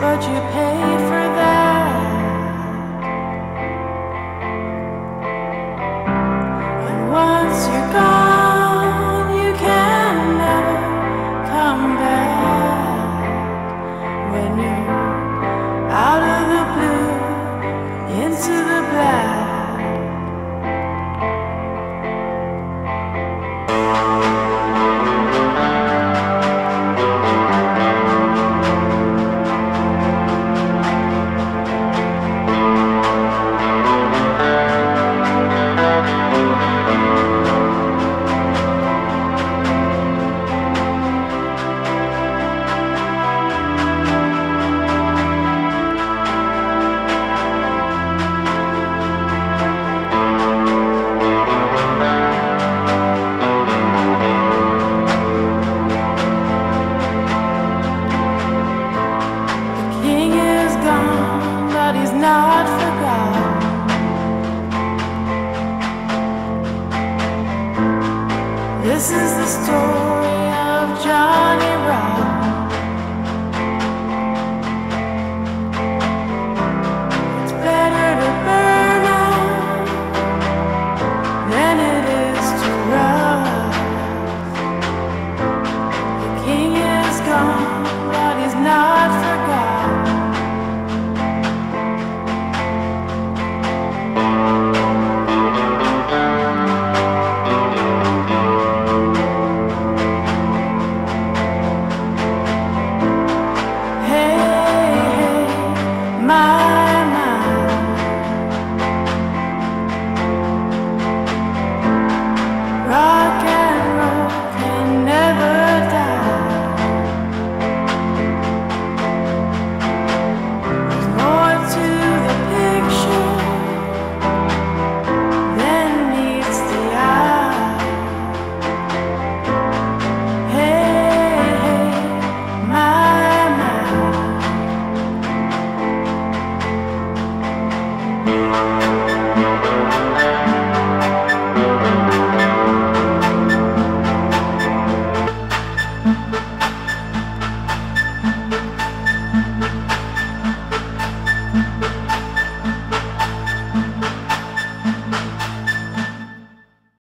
but you pay. not forgotten. This is the story of Johnny Rock.